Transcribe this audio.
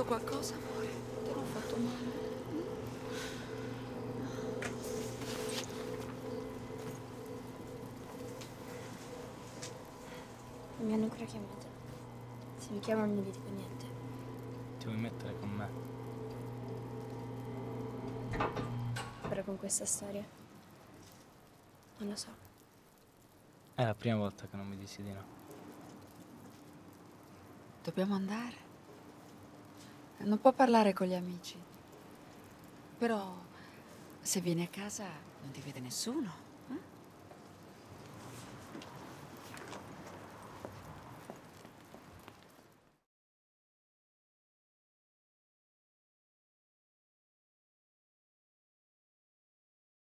fatto qualcosa, amore? Te l'ho fatto male. Non mi hanno ancora chiamato. Se mi chiamano non gli dico niente. Ti vuoi mettere con me? Però con questa storia. Non lo so. È la prima volta che non mi dici di no. Dobbiamo andare. Non può parlare con gli amici. Però, se vieni a casa, non ti vede nessuno.